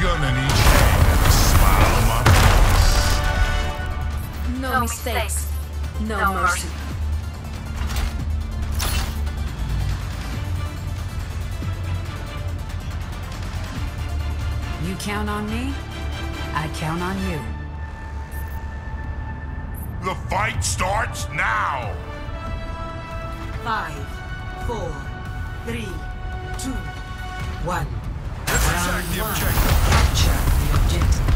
gun in each hand and a smile on my face. No, mistakes. No, mercy. You count on me, I count on you. The fight starts now! Five, four, three, two, one. Let's attack the objective. Capture the objective.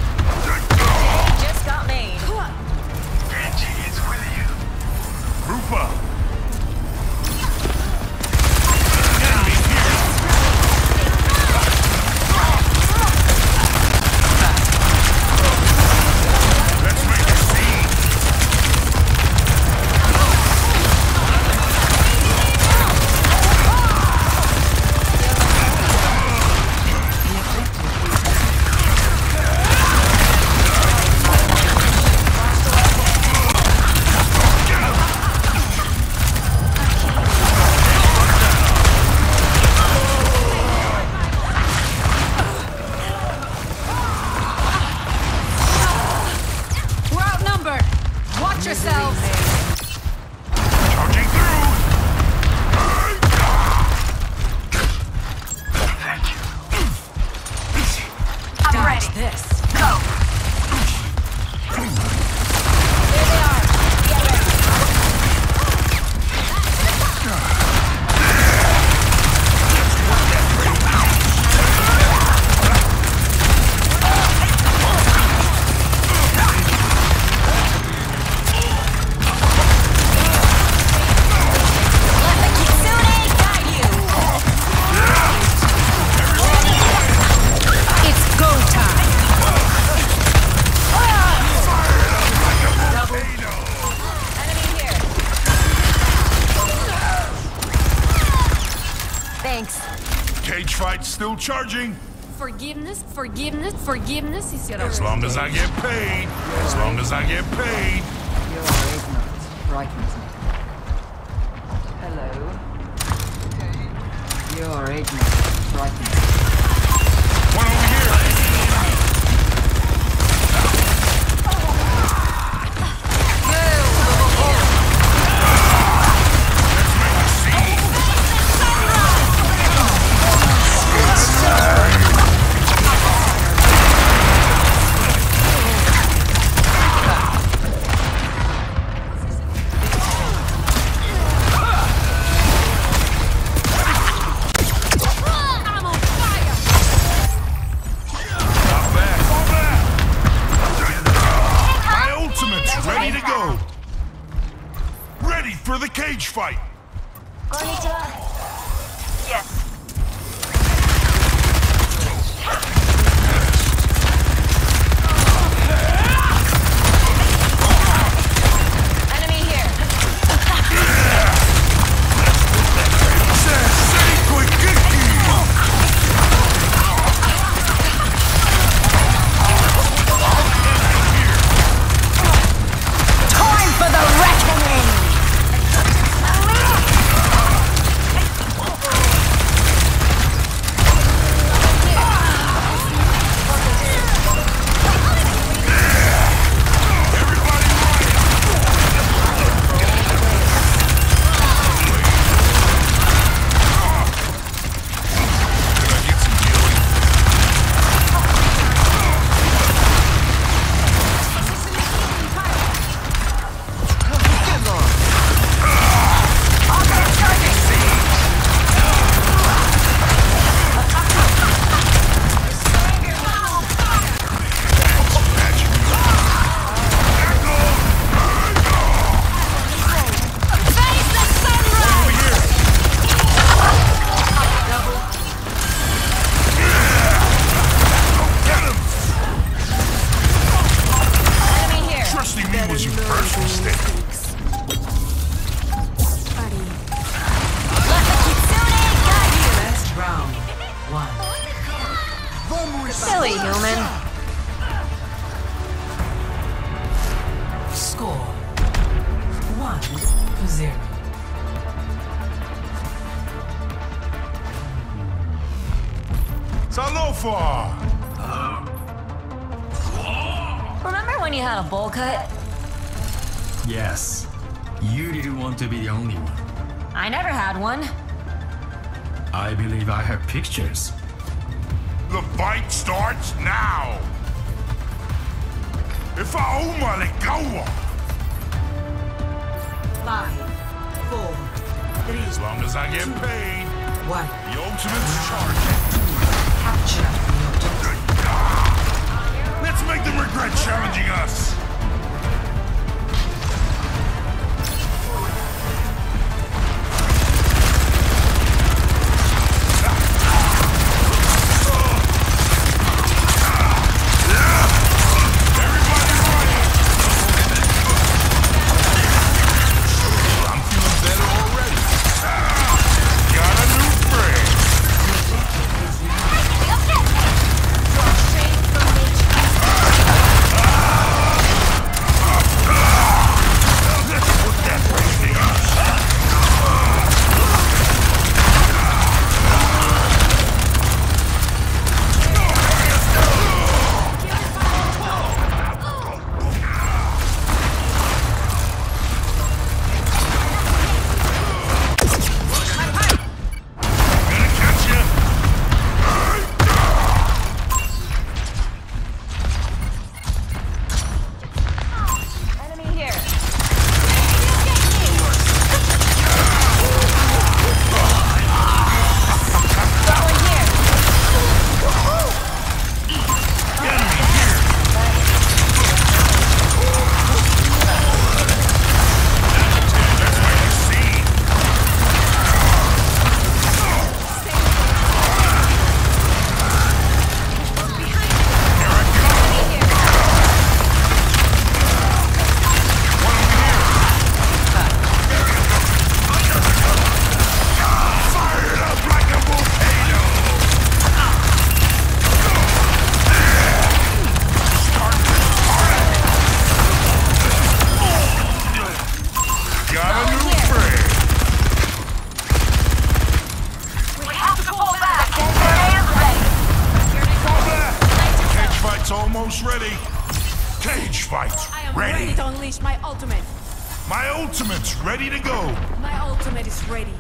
Just got made. Thanks. Cage fight still charging. Forgiveness, forgiveness, forgiveness is your As long as I get paid. As long as I get paid. Your ignorance frightens me. Hello. Your ignorance frightens me. Ready go. Ready for the cage fight. Enemy Salofa! when you had a bowl cut? Yes. You didn't want to be the only one. I never had one. I believe I have pictures. The fight starts now. If I owe my legawa, Five, four, three, as long as I get paid, one. the ultimate's charging. Capture the objective. Let's make them regret challenging us. Ready. Cage fight I am ready. ready. to unleash my ultimate. My ultimate's ready to go. My ultimate is ready.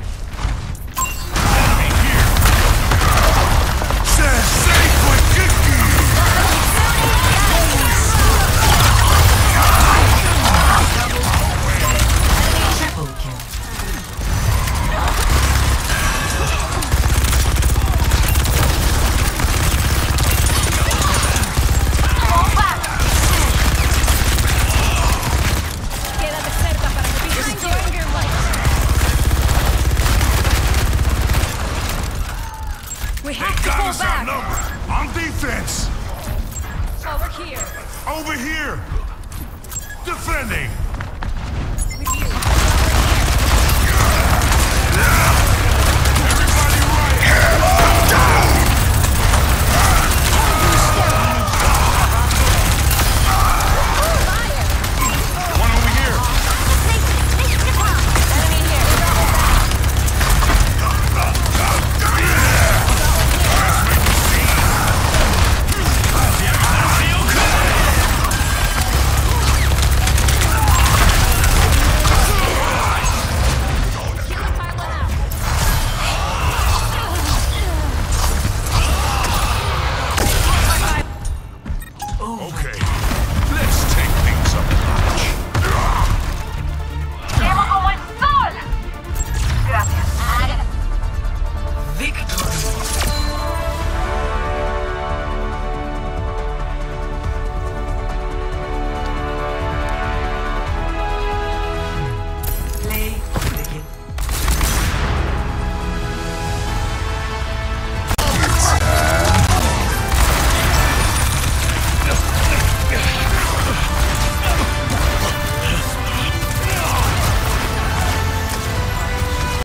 Oh, okay.